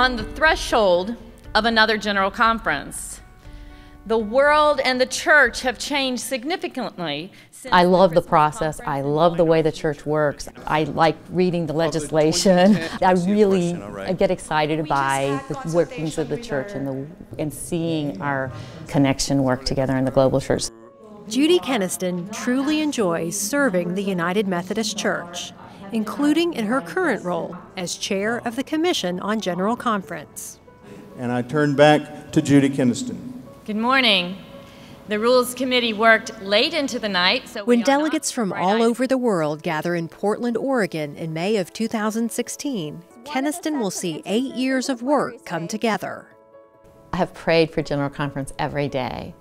on the threshold of another general conference. The world and the church have changed significantly. I love the process. I love the way the church works. I like reading the legislation. I really I get excited by the workings of the church and, the, and seeing our connection work together in the global church. Judi Kenaston truly enjoys serving the United Methodist Church, including in her current role as chair of the Commission on General Conference. And I turn back to Judi Kenaston. Good morning. The Rules Committee worked late into the night. So when delegates from all over the world gather in Portland, Oregon in May of 2016, Kenaston will see eight years of work come together. I have prayed for General Conference every day.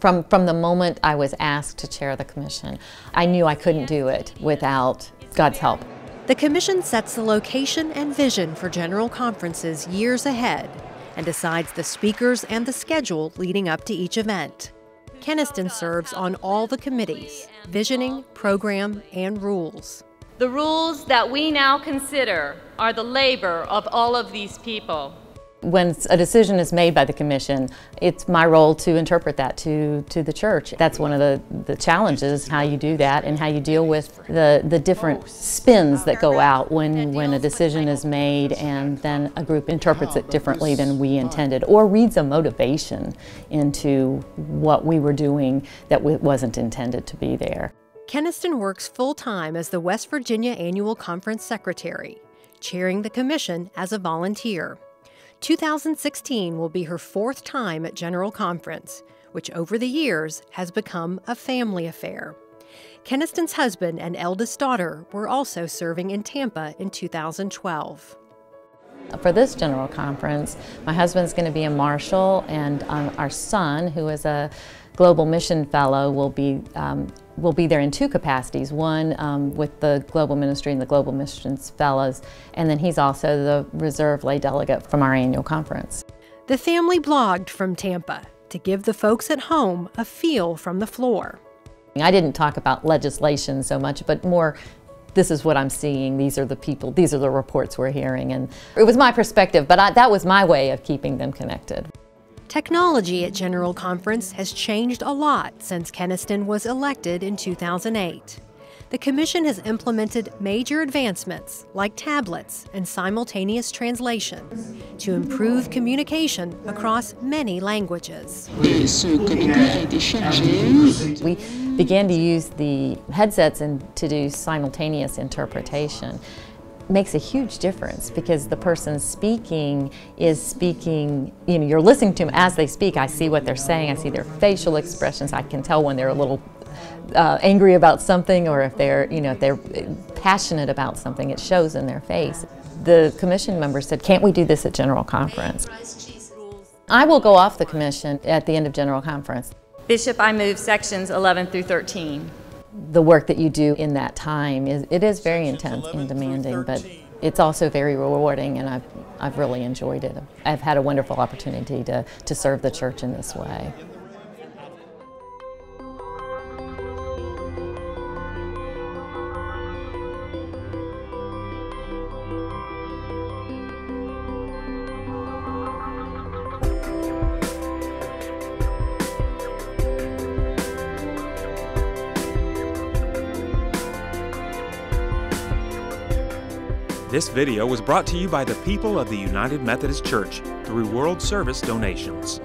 From, from the moment I was asked to chair the commission, I knew I couldn't do it without God's help. The commission sets the location and vision for general conferences years ahead and decides the speakers and the schedule leading up to each event. Kenaston serves on all the committees visioning, program, and rules. The rules that we now consider are the labor of all of these people when a decision is made by the commission, it's my role to interpret that to, to the church. That's one of the, the challenges, how you do that and how you deal with the, the different spins that go out when, when a decision is made and then a group interprets it differently than we intended or reads a motivation into what we were doing that wasn't intended to be there. Kenaston works full time as the West Virginia Annual Conference Secretary, chairing the commission as a volunteer. 2016 will be her fourth time at General Conference, which over the years has become a family affair. Kenaston's husband and eldest daughter were also serving in Tampa in 2012. For this general conference, my husband's going to be a marshal, and um, our son, who is a global mission fellow, will be um, will be there in two capacities. One um, with the global ministry and the global missions fellows, and then he's also the reserve lay delegate from our annual conference. The family blogged from Tampa to give the folks at home a feel from the floor. I didn't talk about legislation so much, but more this is what I'm seeing, these are the people, these are the reports we're hearing. And it was my perspective, but I, that was my way of keeping them connected. Technology at General Conference has changed a lot since Kenaston was elected in 2008. The Commission has implemented major advancements like tablets and simultaneous translation to improve communication across many languages. We began to use the headsets and to do simultaneous interpretation makes a huge difference because the person speaking is speaking, you know, you're listening to them as they speak. I see what they're saying, I see their facial expressions, I can tell when they're a little uh, angry about something or if they're, you know, if they're passionate about something, it shows in their face. The commission member said, can't we do this at General Conference? I will go off the commission at the end of General Conference. Bishop, I move sections 11 through 13 the work that you do in that time is it is very intense and demanding, but it's also very rewarding, and I've I've really enjoyed it. I've had a wonderful opportunity to to serve the church in this way. This video was brought to you by the people of the United Methodist Church through World Service donations.